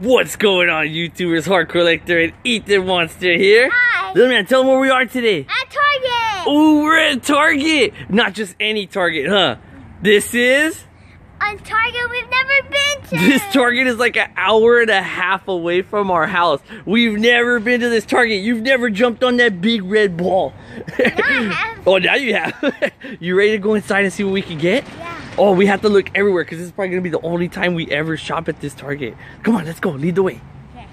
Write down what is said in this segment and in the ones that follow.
What's going on, YouTubers? Heart Collector and Ethan Monster here. Hi. Little man, tell them where we are today. At Target. Ooh, we're at Target. Not just any Target, huh? This is. On Target we've never been to. This Target is like an hour and a half away from our house. We've never been to this Target. You've never jumped on that big red ball. have. oh, now you have. you ready to go inside and see what we can get? Yeah. Oh, we have to look everywhere because this is probably gonna be the only time we ever shop at this Target. Come on, let's go. Lead the way. Okay.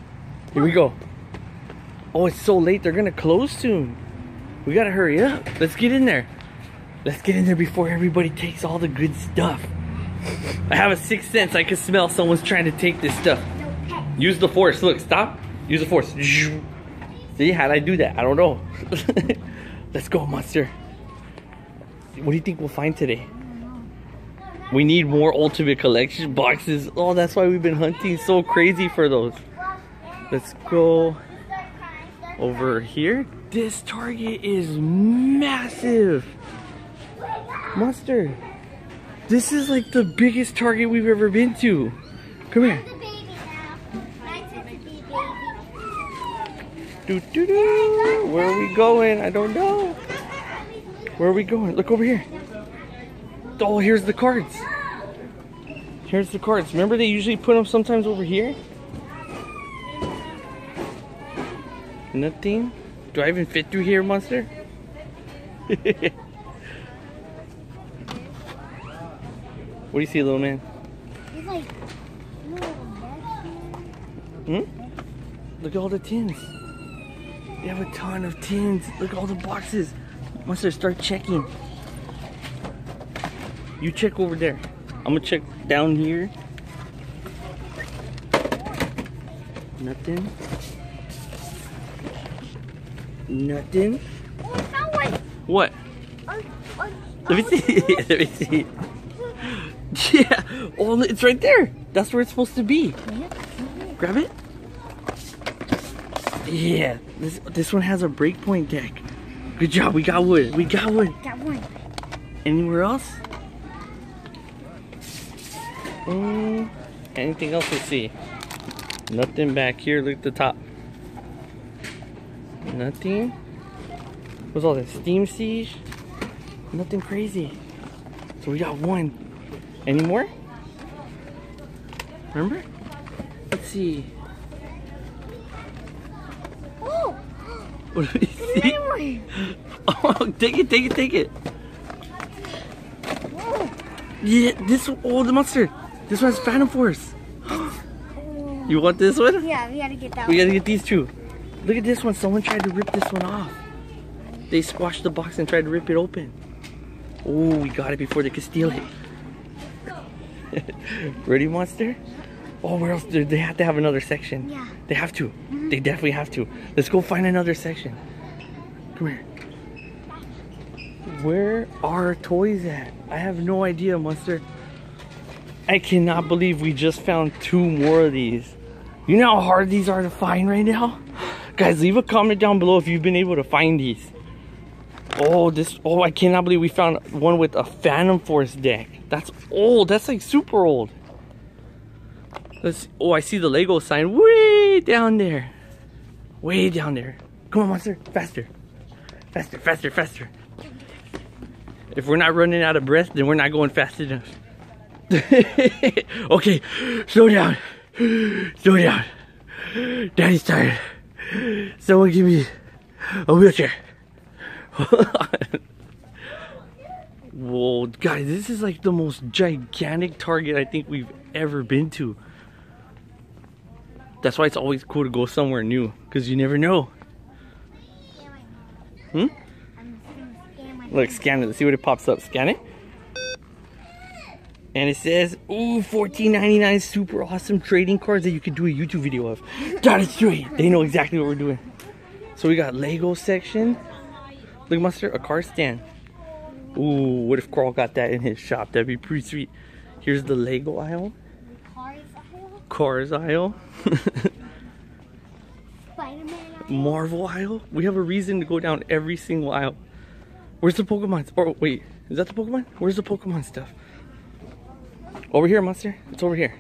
Here we go. Oh, it's so late. They're gonna close soon. We gotta hurry up. Let's get in there. Let's get in there before everybody takes all the good stuff. I have a sixth sense. I can smell someone's trying to take this stuff. Okay. Use the force. Look, stop. Use the force. See, how'd I do that? I don't know. Let's go, monster. What do you think we'll find today? We need more Ultimate Collection boxes. Oh, that's why we've been hunting so crazy for those. Let's go over here. This Target is massive. Monster. This is like the biggest Target we've ever been to. Come here. The baby now. Nice to be baby. Doo, doo, doo. Where are we going? I don't know. Where are we going? Look over here. Oh, here's the cards. Here's the cards. Remember they usually put them sometimes over here? Nothing? Do I even fit through here, monster? what do you see, little man? He's like, Hmm? Look at all the tins. They have a ton of tins. Look at all the boxes. Monster, start checking. You check over there. I'm gonna check down here. Nothing. Nothing. I found one. What? Let me see. Let me see. Yeah. Oh, it's right there. That's where it's supposed to be. Grab it. Yeah. This this one has a breakpoint deck. Good job. We got wood. We got wood. Got one. Anywhere else? Mm, anything else to see? Nothing back here. Look at the top. Nothing. What's all that? Steam Siege? Nothing crazy. So we got one. Any more? Remember? Let's see. Oh, What do we see? Oh, take it, take it, take it. Yeah, this oh the monster. This one's Phantom Force. You want this one? yeah, we gotta get that We one. gotta get these two. Look at this one. Someone tried to rip this one off. They squashed the box and tried to rip it open. Oh, we got it before they could steal it. Ready, monster? Oh, where else? They have to have another section. Yeah. They have to. Mm-hmm. They definitely have to. Let's go find another section. Come here. Where are toys at? I have no idea, monster. I cannot believe we just found two more of these. You know how hard these are to find right now? Guys, leave a comment down below if you've been able to find these. Oh, this, oh, I cannot believe we found one with a Phantom Force deck. That's old, that's like super old. Let's, oh, I see the Lego sign way down there. Way down there. Come on, monster, faster. Faster, faster, faster. If we're not running out of breath, then we're not going fast enough. okay, slow down. Slow down. Daddy's tired. Someone give me a wheelchair. Whoa, guys, this is like the most gigantic target I think we've ever been to. That's why it's always cool to go somewhere new, because you never know. Hmm? Look, scan it. Let's see what it pops up. Scan it. And it says, ooh, $14.99 super awesome trading cards that you could do a YouTube video of. That is right. They know exactly what we're doing. So we got Lego section. Look, Monster, a car stand. Ooh, what if Carl got that in his shop? That'd be pretty sweet. Here's the Lego aisle. cars aisle, Cars aisle. Spider-Man aisle. Marvel aisle. We have a reason to go down every single aisle. Where's the Pokemon? Oh, wait. Is that the Pokemon? Where's the Pokemon stuff? Over here, monster. It's over here.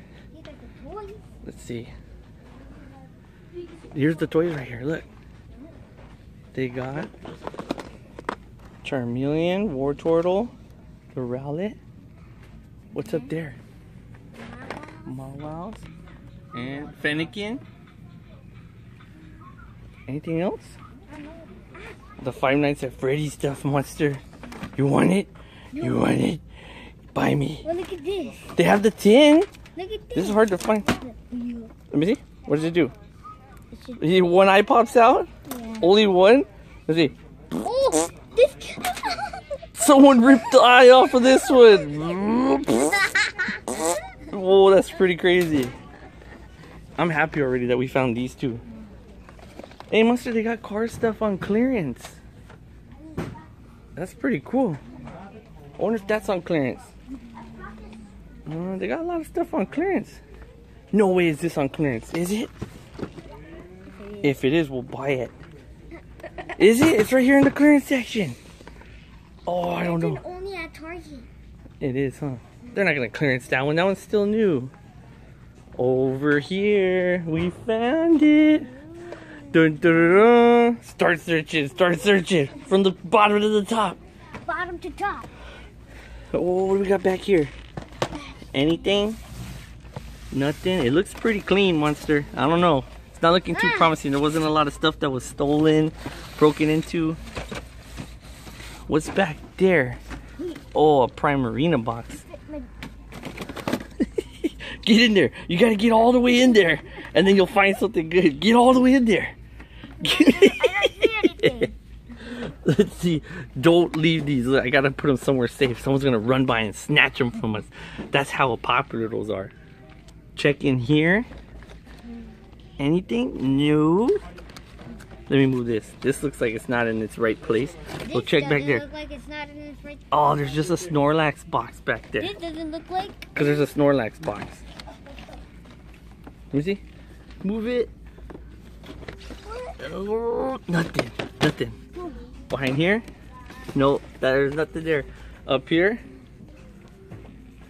Let's see. Here's the toys right here. Look. They got Charmeleon, Wartortle, the Rowlet. What's up there? Mawwows and Fennekin. Anything else? The Five Nights at Freddy's stuff, monster. You want it? You want it? Buy me. Well, look at this. They have the tin. Look at this. This is hard to find. Let me see. What does it do? Just- One eye pops out. yeah. Only one. Let's see. Oh, this. Someone ripped the eye off of this one. Whoa, that's pretty crazy. I'm happy already that we found these two. Hey, Mustard, they got car stuff on clearance. That's pretty cool. I wonder if that's on clearance. Uh, they got a lot of stuff on clearance. No way is this on clearance, is it? If it is, we'll buy it. Is it? It's right here in the clearance section. Oh, I don't know. It's only at Target. It is, huh? They're not gonna clearance that one. That one's still new. Over here, we found it. Dun, dun, dun. Start searching. Start searching from the bottom to the top. Bottom to top. Oh, what do we got back here? Anything? Nothing. It looks pretty clean, monster. I don't know. It's not looking too Ah. promising. There wasn't a lot of stuff that was stolen, broken into. What's back there? Oh, a Primarina box. Get in there. You gotta get all the way in there, and then you'll find something good. Get all the way in there. I don't see anything. Let's see. Don't leave these. I gotta put them somewhere safe. Someone's gonna run by and snatch them from us. That's how popular those are. Check in here. Anything? No. Let me move this. This looks like it's not in its right place. We'll check back there. Like it's not in its right. Oh, there's just a Snorlax box back there. This doesn't look like. Because there's a Snorlax box. Let me see. Move it. Oh, nothing. Nothing. Behind here? No, there's nothing there. Up here?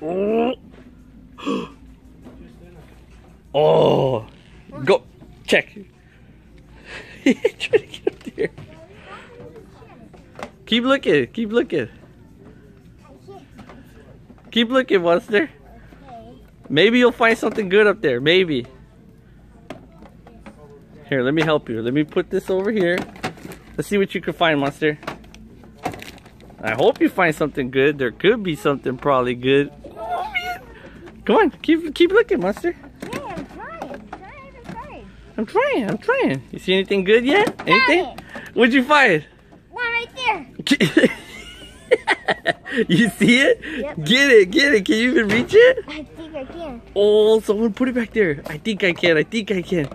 Oh. Go. Check. To get up there. Keep looking. Keep looking. Keep looking, monster. Maybe you'll find something good up there. Maybe. Here, let me help you. Let me put this over here. Let's see what you can find, monster. I hope you find something good. There could be something probably good. Oh, man. Come on, keep keep looking, monster. Yeah, I'm trying. I'm trying. I'm trying. I'm trying. I'm trying. You see anything good yet? Anything? What'd you find? One right there. you see it? Yep. Get it, get it. Can you even reach it? I think I can. Oh, someone put it back there. I think I can. I think I can.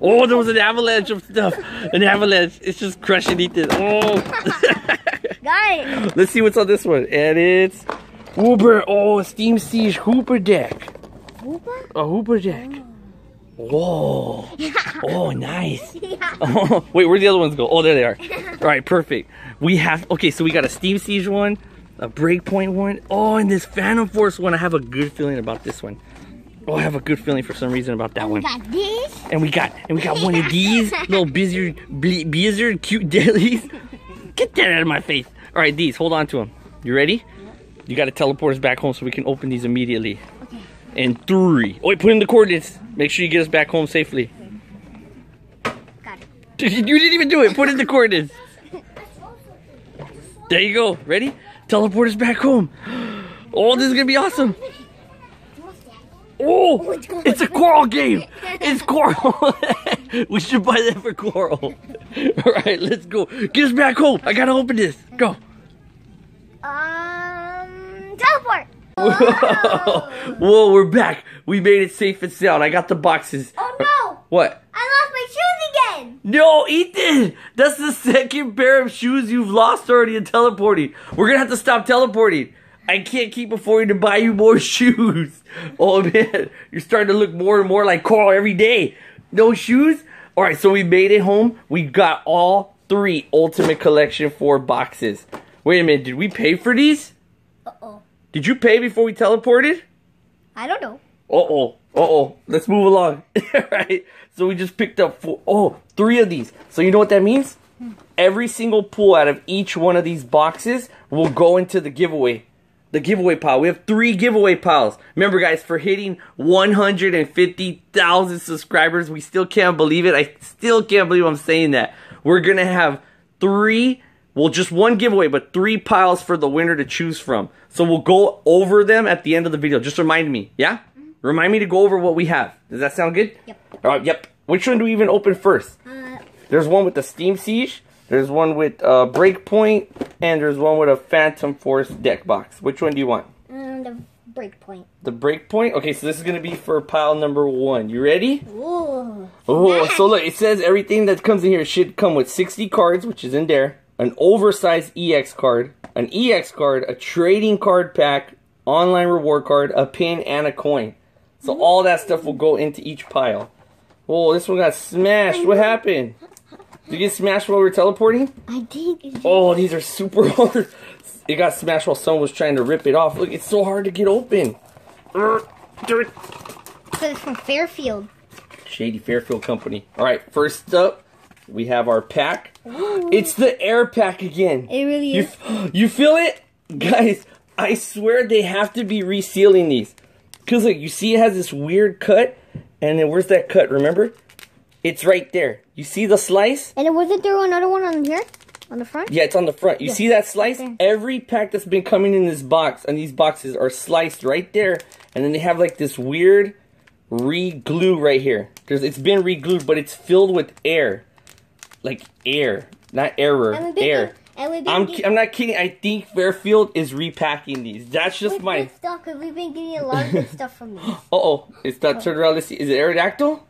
Oh, there was an avalanche of stuff. An avalanche. It's just crushing Ethan. Oh. Got it. Let's see what's on this one. And it's Hoopa. Oh, Steam Siege Hoopa deck. Hoopa? A Hoopa deck. Oh. Whoa. Oh, nice. yeah. Oh, wait, where'd the other ones go? Oh, there they are. All right, perfect. We have, okay, so we got a Steam Siege one, a Breakpoint one. Oh, and this Phantom Force one. I have a good feeling about this one. Oh, I have a good feeling for some reason about that We one. got this. And we got, and we got one of these little Blizzard, ble- Blizzard cute delis. Get that out of my face. All right, these, hold on to them. You ready? You got to teleport us back home so we can open these immediately. Okay. In three. Oh, wait, put in the coordinates. Make sure you get us back home safely. Got it. You didn't even do it. Put in the coordinates. There you go. Ready? Teleport us back home. Oh, this is gonna be awesome. Oh, it's a coral game. It's coral. we should buy that for coral. All right, let's go. Get us back home. I gotta open this. Go. Um, teleport. Whoa, we're back. We made it safe and sound. I got the boxes. Oh no! What? I lost my shoes again. No, Ethan! That's the second pair of shoes you've lost already in teleporting. We're gonna have to stop teleporting. I can't keep affording to buy you more shoes. Oh man, you're starting to look more and more like Carl every day. No shoes? Alright, so we made it home. We got all three Ultimate Collection 4 boxes. Wait a minute, did we pay for these? Uh oh. Did you pay before we teleported? I don't know. Uh oh. Uh oh, let's move along. right? So we just picked up four, oh, three of these. So you know what that means? Every single pull out of each one of these boxes will go into the giveaway. The giveaway pile. We have three giveaway piles. Remember, guys, for hitting 150,000 subscribers, we still can't believe it. I still can't believe I'm saying that. We're going to have three, well, just one giveaway, but three piles for the winner to choose from. So we'll go over them at the end of the video. Just remind me, yeah? Remind me to go over what we have. Does that sound good? Yep. All right, yep. Which one do we even open first? Uh, There's one with the Steam Siege, there's one with uh, Breakpoint, and there's one with a Phantom Force deck box. Which one do you want? um, the Breakpoint. The Breakpoint? Okay, so this is going to be for pile number one. You ready? Ooh. Oh, so look, it says everything that comes in here should come with 60 cards, which is in there, an oversized EX card, an EX card, a trading card pack, online reward card, a pin, and a coin. So all that stuff will go into each pile. Oh, this one got smashed. What happened? Did you get smashed while we were teleporting? I did. Oh, these are super hard. It got smashed while someone was trying to rip it off. Look, it's so hard to get open. because it's from Fairfield. Shady Fairfield Company. All right, first up, we have our pack. It's the air pack again. It really You, is. you feel it? Guys, I swear they have to be resealing these. Because look, you see it has this weird cut. And then where's that cut, remember? It's right there. You see the slice? And it wasn't there another one on here? On the front? Yeah, it's on the front. You Yeah. see that slice? Yeah. Every pack that's been coming in this box, and these boxes are sliced right there. And then they have like this weird re-glue right here. There's, it's been re-glued, but it's filled with air. Like air. Not error. Air. get- and we've been I'm, I'm not kidding. I think Fairfield is repacking these. That's just my. stuff because we've been getting a lot of stuff from these. Uh oh. It's not turned around. Let's see. Is it Aerodactyl?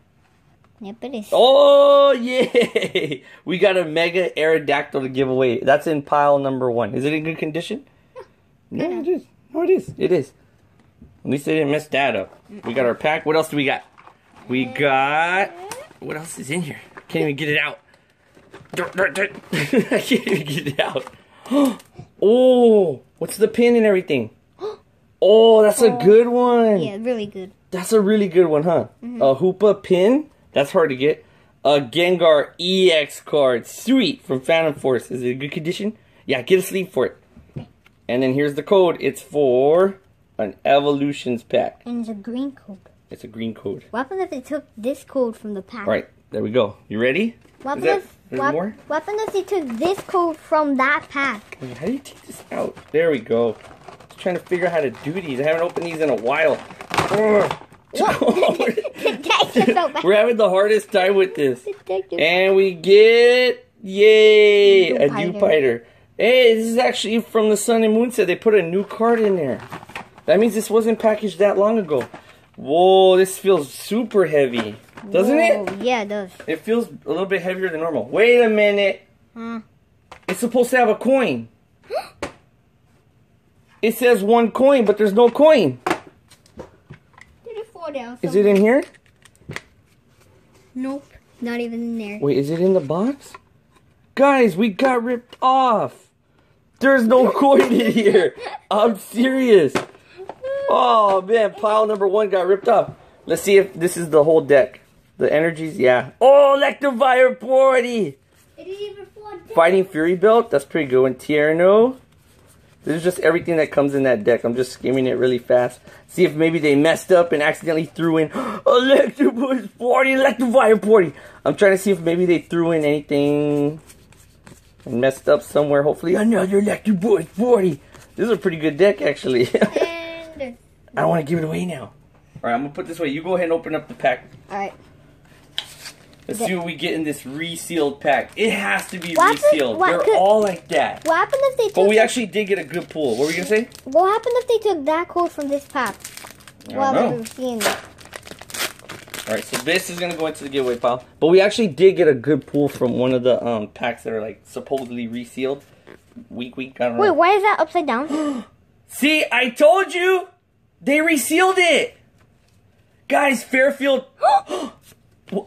Yep, it is. Oh, yay! We got a mega Aerodactyl to give away. That's in pile number one. Is it in good condition? No, it is. No, it is. It is. At least they didn't mess that up. We got our pack. What else do we got? We got. What else is in here? Can't even get it out. I can't even get it out. Oh, what's the pin and everything? Oh, that's a oh. good one. Yeah, really good. That's a really good one, huh? Mm-hmm. A Hoopa pin. That's hard to get. A Gengar EX card. Sweet. From Phantom Force. Is it in good condition? Yeah, get a sleeve for it. And then here's the code. It's for an Evolutions pack. And it's a green code. It's a green code. What happens if they took this code from the pack? Right. there we go. You ready? What happens if, what, more? what happens if they took this code from that pack? Wait, How do you take this out? There we go. Just trying to figure out how to do these. I haven't opened these in a while. Ugh. We're having the hardest time with this. And we get yay a new Dewpider. Hey, this is actually from the Sun and Moon set. They put a new card in there. That means this wasn't packaged that long ago. Whoa, this feels super heavy, doesn't it? Yeah, it does. It feels a little bit heavier than normal. Wait a minute. Hmm. It's supposed to have a coin. It says one coin, but there's no coin. Did it fall down? Is it in here? Nope. Not even in there. Wait, is it in the box? Guys, we got ripped off. There's no coin in here. I'm serious. Oh man, pile number one got ripped off. Let's see if this is the whole deck. The energies, yeah. Oh, Electivire 40! It didn't even fall down. Fighting Fury Belt, that's pretty good one. Tierno. This is just everything that comes in that deck. I'm just skimming it really fast. See if maybe they messed up and accidentally threw in Electabuzz 40, Electivire 40. I'm trying to see if maybe they threw in anything and messed up somewhere. Hopefully another Electabuzz 40. This is a pretty good deck actually. And I don't want to give it away now. Alright, I'm going to put this way. You go ahead and open up the pack. alright. Let's see what we get in this resealed pack. It has to be What resealed. They're could- all like that. What happened if they took But we actually did get a good pull. What were we gonna say? What happened if they took that code from this pack? I While don't they know. were seeing it. All right, so this is gonna go into the giveaway pile. But we actually did get a good pull from one of the um, packs that are like supposedly resealed. Week week, I don't Wait, know. why is that upside down? See, I told you, they resealed it. Guys, Fairfield.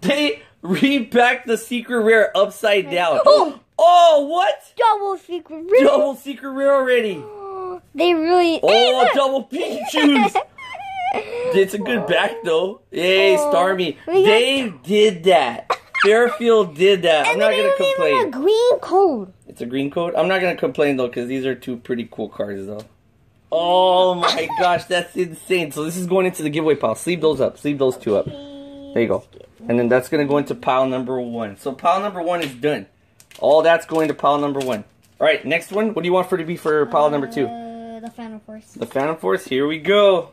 they repacked the secret rare upside down. Oh. Oh, what? Double secret. Really? Double secret rare already. They really. Oh, double Pikachus! It's a good back though. Yay, Oh, Starmie. we got- did that. Fairfield did that. I'm not gonna complain. have a green code. It's a green code. I'm not gonna complain though, because these are two pretty cool cards though. Oh my gosh, that's insane. So this is going into the giveaway pile. Sleeve those up. Sleeve those two up. There you go. And then that's gonna go into pile number one. So pile number one is done. All that's going to pile number one. All right, next one. What do you want for to be for pile number two? Uh, the Phantom Force. The Phantom Force. Here we go.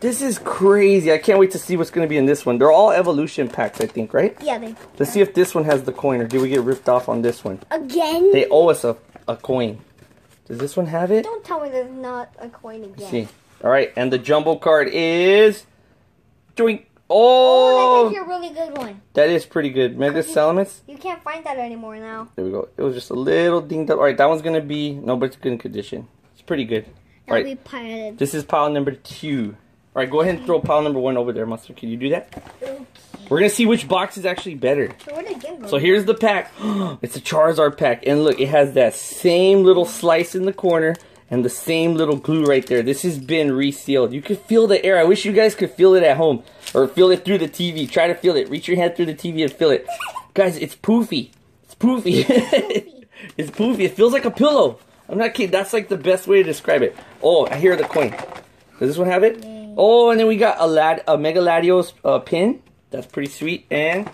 This is crazy. I can't wait to see what's gonna be in this one. They're all evolution packs, I think, right? Yeah, they Let's see if this one has the coin, or do we get ripped off on this one? again. They owe us a, a coin. Does this one have it? Don't tell me there's not a coin again. See. All right, and the jumbo card is. Doing. Oh, Oh, that's actually a really good one. that is pretty good. Mega Salamence. You can't find that anymore now. There we go. It was just a little dinged up. All right, that one's gonna be no, but it's good in condition. It's pretty good. All That'll right, be pirated. this is pile number two. All right, go ahead and throw pile number one over there, Mustard. Can you do that? We're gonna see which box is actually better. So where did Game go? So here's the pack. it's a Charizard pack, and look, it has that same little slice in the corner and the same little glue right there. This has been resealed. You can feel the air. I wish you guys could feel it at home or feel it through the TV. Try to feel it. Reach your hand through the TV and feel it. guys, it's poofy. It's poofy. it's poofy. It feels like a pillow. I'm not kidding. That's like the best way to describe it. Oh, I hear the coin. Does this one have it? Oh, and then we got a lad, a Mega Latios uh, pin. That's pretty sweet. And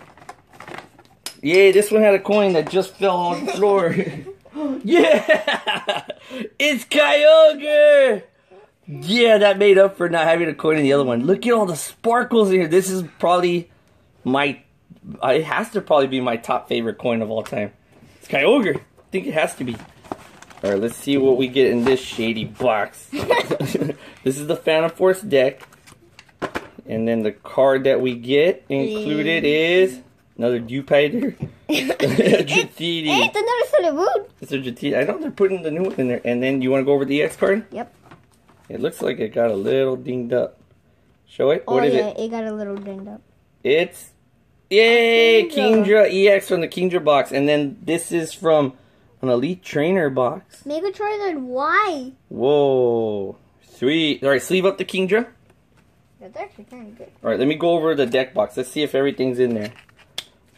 Yay, this one had a coin that just fell on the floor. yeah! It's Kyogre! Yeah, that made up for not having a coin in the other one. Look at all the sparkles in here. This is probably my. uh, It has to probably be my top favorite coin of all time. It's Kyogre. I think it has to be. Alright, let's see what we get in this shady box. this is the Phantom Force deck. And then the card that we get included is another. Dratini. It's another Moon. It's a Dratini. I know they're putting the new one in there. And then you want to go over the EX card? Yep. It looks like it got a little dinged up. Show it. Oh What is yeah, it? it got a little dinged up. It's Yay! Kingdra. Kingdra EX from the Kingdra box. And then this is from an Elite Trainer box. Mega Charizard Y. Whoa. Sweet. Alright, sleeve up the Kingdra. That's actually kind of good. Alright, let me go over the deck box. Let's see if everything's in there.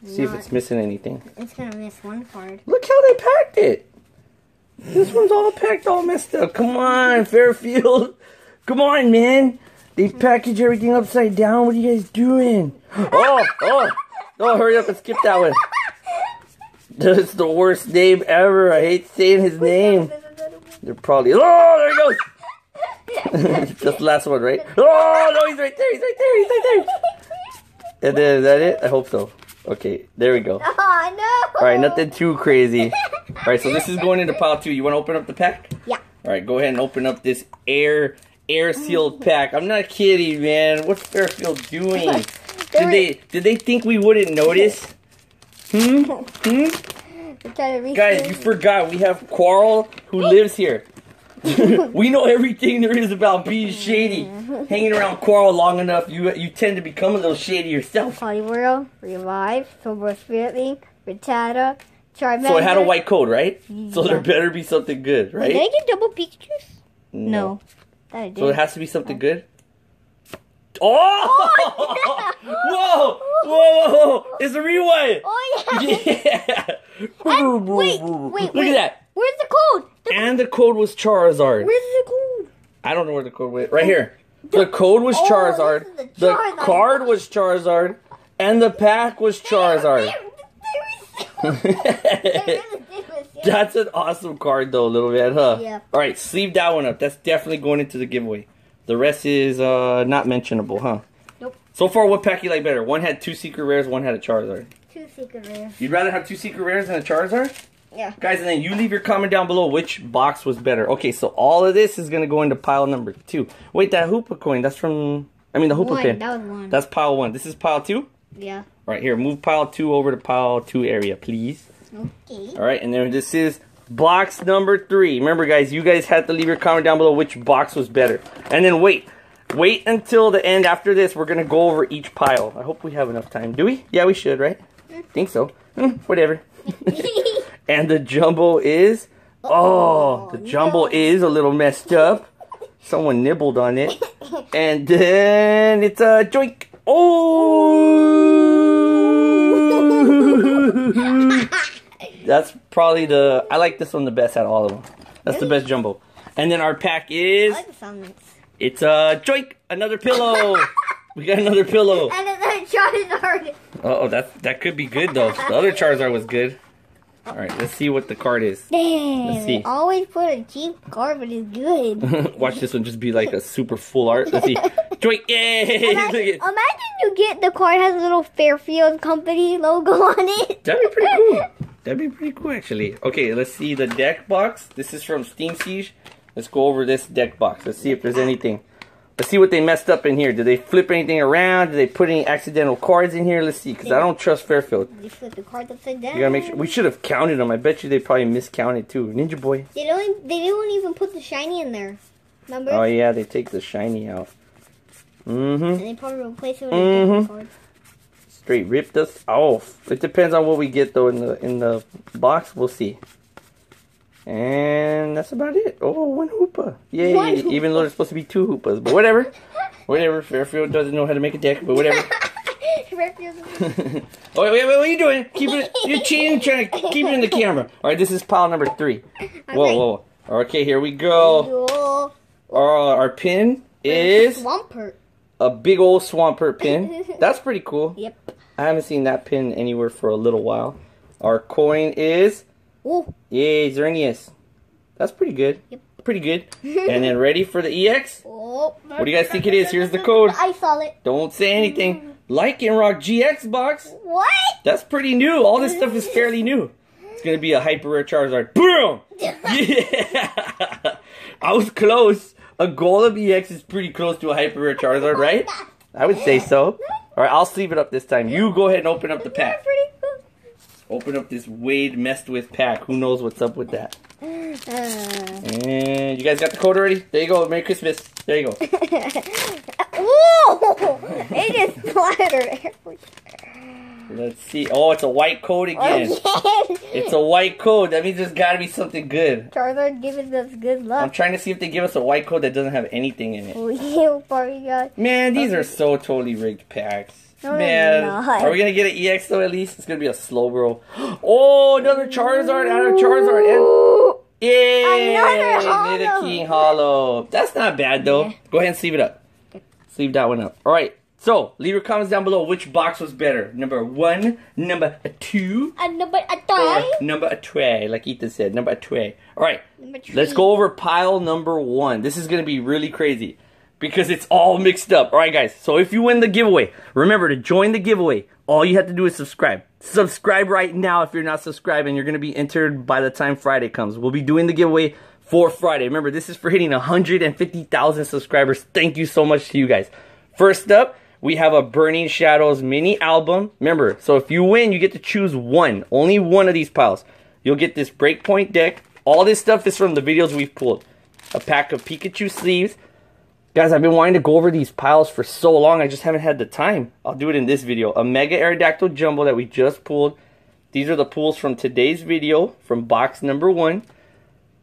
See if it's missing anything. It's gonna miss one card. Look how they packed it. This one's all packed, all messed up. Come on, Fairfield. Come on, man. They package everything upside down. What are you guys doing? Oh, oh, oh, hurry up and skip that one. That's the worst name ever. I hate saying his name. They're probably, oh, there he goes. That's the last one, right? Oh, no, he's right there. He's right there. He's right there. And then, is that it? I hope so. Okay, there we go. Oh no! All right, nothing too crazy. All right, so this is going into pile two. You want to open up the pack? Yeah. All right, go ahead and open up this air air sealed pack. I'm not kidding, man. What's Fairfield doing? Did they did they think we wouldn't notice? Hmm. Hmm. They're trying to Guys, you forgot we have Quarrel who lives here. we know everything there is about being mm. shady. Hanging around Quarrel long enough, you you tend to become a little shady yourself. Poliwhirl, Revive, Silver Spirit Link, Rattata, Charmander. So it had a white code, right? So there better be something good, right? Did I get double Pikachus? No. That So it has to be something oh. good. Oh! whoa! Whoa! Whoa! It's a rewind. Oh yeah. Yeah. Wait, wait, Look wait. at that. Where's the code? The, And the code was Charizard. where's the code? I don't know where the code went. Right here. The code was Oh, Charizard. the The card was Charizard. And the pack was Charizard. That's an awesome card, though, little man, huh? Yeah. All right, sleeve that one up. That's definitely going into the giveaway. The rest is uh, not mentionable, huh? Nope. So far, what pack you like better? One had two secret rares, one had a Charizard. Two secret rares. You'd rather have two secret rares than a Charizard? Yeah. Guys, and then you leave your comment down below which box was better. Okay, so all of this is going to go into pile number two. Wait, that Hoopa coin, that's from... I mean, the Hoopa One. pin. That was one. That's pile one. This is pile two? yeah. All right, here, move pile two over to pile two area, please. Okay. All right, and then this is box number three. Remember, guys, you guys had to leave your comment down below which box was better. And then wait. Wait until the end after this. We're going to go over each pile. I hope we have enough time. Do we? Yeah, we should, right? Think so. Hmm, whatever. and the jumbo is... Oh, oh the jumbo no. is a little messed up. Someone nibbled on it. And then it's a joink. Oh! That's probably the. I like this one the best out of all of them. That's the best jumbo. And then our pack I is. like. It's a joink. Another pillow. We got another pillow. And then the Charizard. Oh, that that could be good though. The other Charizard was good. All right, let's see what the card is. Damn. Let's see. Always put a cheap card, but it's good. Watch this one just be like a super full art. Let's see. Joink! Yay! Imagine, imagine you get the card has a little Fairfield Company logo on it. That'd be pretty cool. That'd be pretty cool, actually. Okay, let's see the deck box. This is from Steam Siege. Let's go over this deck box. Let's see if there's anything. Let's see what they messed up in here. Did they flip anything around? Did they put any accidental cards in here? Let's see, because I don't trust Fairfield. You flip the cards upside down. You gotta make sure. We should have counted them. I bet you they probably miscounted too. Ninja Boy. They don't. They don't even put the shiny in there. Remember? Oh yeah, they take the shiny out. Mm-hmm. And they probably replace it with Mhm. a different card. Straight ripped us off. It depends on what we get though in the in the box. We'll see. And that's about it. Oh, one hoopa. Yay. One. Even though there's supposed to be two hoopas. But whatever. whatever. Fairfield doesn't know how to make a deck, but whatever. Fairfield- oh, wait, wait, wait, what are you doing? Keep it. You're cheating, trying to keep it in the camera. All right, this is pile number three. Whoa, Okay. whoa. Okay, here we go. Our, uh, our pin is Swampert. a big old Swampert pin. That's pretty cool. Yep. I haven't seen that pin anywhere for a little while. Our coin is Oh. Yay, Xerneas. That's pretty good. Yep. Pretty good. and then ready for the EX? Oh. What do you guys think it is? Here's the code. I saw it. Don't say anything. Mm. Lycanroc GX box. What? That's pretty new. All this stuff is fairly new. It's gonna be a hyper rare Charizard. Boom! Yeah! I was close. A Golem EX is pretty close to a hyper rare Charizard, right? I would say so. Alright, I'll sleeve it up this time. You go ahead and open up the pack. Open up this Wade messed with pack. Who knows what's up with that? And you guys got the code already? There you go. Merry Christmas. There you go. Whoa! It just splattered everywhere. Let's see. Oh, it's a white code again. Again. It's a white code. That means there's got to be something good. Charizard giving us good luck. I'm trying to see if they give us a white code that doesn't have anything in it. Probably got. Man, these are so totally rigged packs. No, Man, are we gonna get an EX though? At least it's gonna be a Slowbro. Oh, another Charizard out of Charizard. And. Yay! Another hollow. Nidoking Hollow. That's not bad though. Yeah. Go ahead and sleeve it up. Sleeve that one up. All right. So leave your comments down below. Which box was better? Number one, number two, And number a number two? Like Ethan said, number two. All right. Number three. Let's go over pile number one. This is gonna be really crazy because it's all mixed up. All right, guys. So if you win the giveaway, remember to join the giveaway. All you have to do is subscribe. Subscribe right now if you're not subscribed, and you're gonna be entered by the time Friday comes. We'll be doing the giveaway for Friday. Remember, this is for hitting 150,000 subscribers. Thank you so much to you guys. First up, we have a Burning Shadows mini album. Remember, so if you win, you get to choose one, only one of these piles. You'll get this Breakpoint deck. All this stuff is from the videos we've pulled. A pack of Pikachu sleeves. Guys, I've been wanting to go over these piles for so long, I just haven't had the time. I'll do it in this video. A Mega Aerodactyl Jumbo that we just pulled. These are the pulls from today's video, from box number one.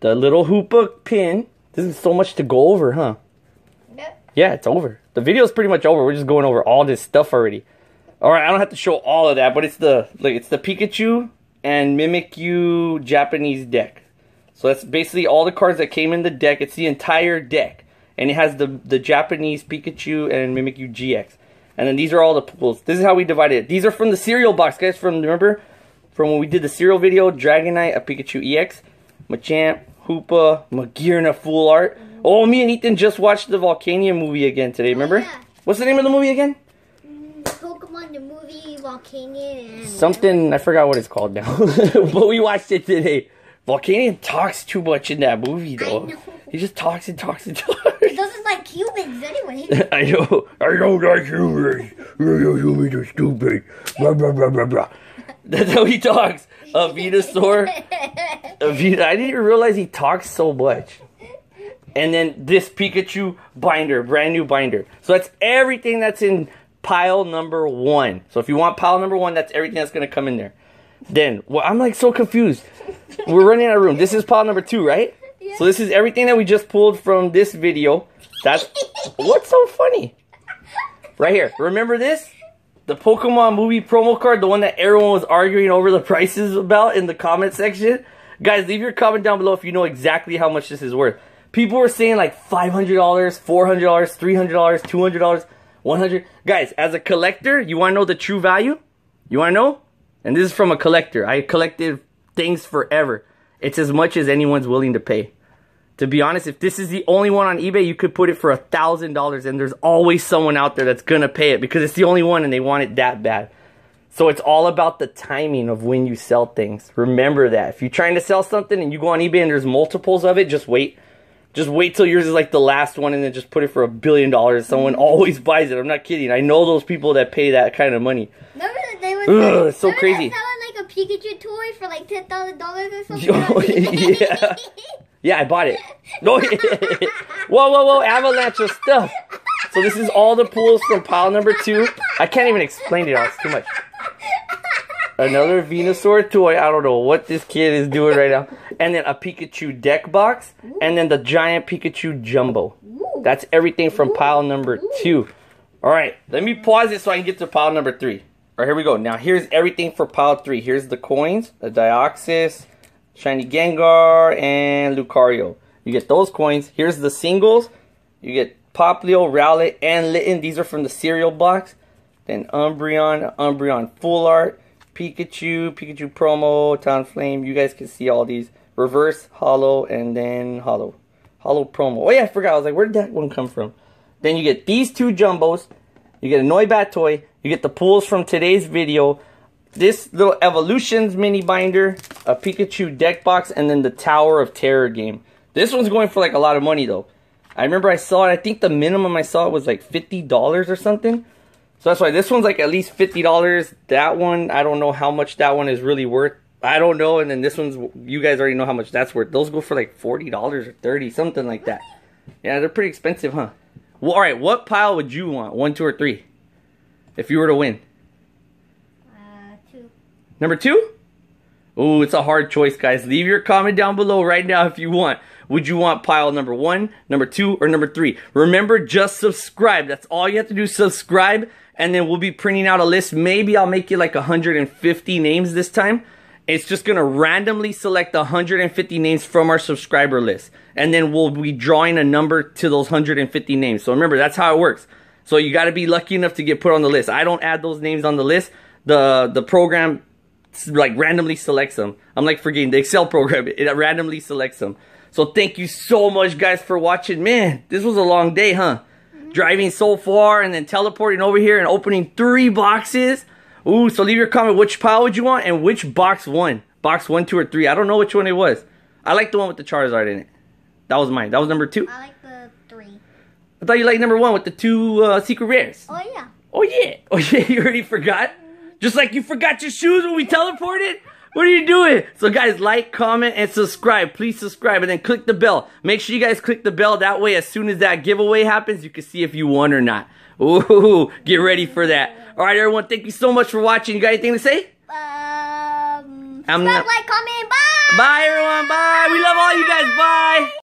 The little Hoopa pin. This is so much to go over, huh? Yep. Yeah, it's over. The video's pretty much over. We're just going over all this stuff already. All right, I don't have to show all of that, but it's the like it's the Pikachu and Mimikyu Japanese deck. So that's basically all the cards that came in the deck. It's the entire deck, and it has the the Japanese Pikachu and Mimikyu GX. And then these are all the pools. This is how we divided it. These are from the cereal box, guys. From remember from when we did the cereal video, Dragonite, a Pikachu EX, Machamp, Hoopa, Magearna Full Art. Mm-hmm. Oh, me and Ethan just watched the Volcanion movie again today. Remember? yeah. What's the name of the movie again? Mm, Pokemon the movie, Volcanion, Something I forgot what it's called now, but we watched it today. Volcanion talks too much in that movie, though. know. He just talks and talks and talks. He doesn't like humans anyway. I know. I don't like humans. Humans are stupid. Blah, blah, blah, blah, blah. That's how he talks. A Venusaur. A Vita. I didn't even realize he talks so much. And then this Pikachu binder, brand new binder. So that's everything that's in pile number one. So if you want pile number one, that's everything that's gonna come in there. Then, well, I'm like so confused. We're running out of room. This is pile number two, right? So this is everything that we just pulled from this video. That's what's so funny. Right here. Remember this? The Pokemon movie promo card, the one that everyone was arguing over the prices about in the comment section. Guys, leave your comment down below if you know exactly how much this is worth. People were saying like $500, $400, $300, $200, 100 Guys, as a collector, you want to know the true value? You want to know? And this is from a collector. I collected things forever. It's as much as anyone's willing to pay. To be honest, if this is the only one on eBay, you could put it for a thousand dollars and there's always someone out there that's gonna pay it because it's the only one and they want it that bad. So it's all about the timing of when you sell things. Remember that. If you're trying to sell something and you go on eBay and there's multiples of it, just wait. Just wait till yours is like the last one and then just put it for a billion dollars. Someone mm-hmm. always buys it. I'm not kidding. I know those people that pay that kind of money. Remember that they was Ugh, it's so crazy. Selling like a Pikachu toy for like ten thousand dollars or something. Yo, yeah. Yeah, I bought it. No, whoa, whoa, whoa, avalanche of stuff. So this is all the pools from pile number two. I can't even explain it all. It's too much. Another Venusaur toy. I don't know what this kid is doing right now. And then a Pikachu deck box. And then the giant Pikachu jumbo. That's everything from pile number two. All right, let me pause it so I can get to pile number three. All right, here we go. Now here's everything for pile three. Here's the coins, the Deoxys, Shiny Gengar, and Lucario. You get those coins. Here's the singles. You get Poplio, Rowlet, and Litten. These are from the cereal box. Then Umbreon, Umbreon Full Art, Pikachu, Pikachu Promo, Talonflame. You guys can see all these. Reverse, Hollow, and then Hollow. Hollow Promo. Oh yeah, I forgot. I was like, where did that one come from? Then you get these two Jumbos. You get a Noibat toy. You get the pulls from today's video. This little Evolutions mini binder, a Pikachu deck box, and then the Tower of Terror game. This one's going for like a lot of money though. I remember I saw it. I think the minimum I saw it was like $50 or something. So that's why this one's like at least $50. That one, I don't know how much that one is really worth. I don't know. And then this one's, you guys already know how much that's worth. Those go for like $40 or 30 something like that. Yeah, they're pretty expensive, huh? Well, all right, what pile would you want? One, two, or three? If you were to win. Uh, two. Number two? Ooh, it's a hard choice, guys. Leave your comment down below right now if you want. Would you want pile number one, number two, or number three? Remember, just subscribe. That's all you have to do. Subscribe, and then we'll be printing out a list. Maybe I'll make it like 150 names this time. It's just to randomly select 150 names from our subscriber list. And then we'll be drawing a number to those 150 names. So remember, that's how it works. So you got to be lucky enough to get put on the list. I don't add those names on the list. The the program like randomly selects them. I'm like forgetting the Excel program. It randomly selects them. So thank you so much guys for watching. Man, this was a long day, huh? Driving so far and then teleporting over here and opening three boxes. Ooh, so leave your comment which pile would you want and which box one. Box one, two, or three. I don't know which one it was. I like the one with the Charizard in it. That was mine. That was number two. I like the three. I thought you liked number one with the two uh, secret rares. Oh yeah. Oh yeah. Oh yeah, you already forgot? Just like you forgot your shoes when we teleported? What are you doing? So guys, like, comment, and subscribe. Please subscribe and then click the bell. Make sure you guys click the bell. That way, as soon as that giveaway happens, you can see if you won or not. Ooh, get ready for that. All right, everyone, thank you so much for watching. You got anything to say? Um. I'm subscribe, not- like, comment, bye. Bye, everyone. Bye. We love all you guys. Bye.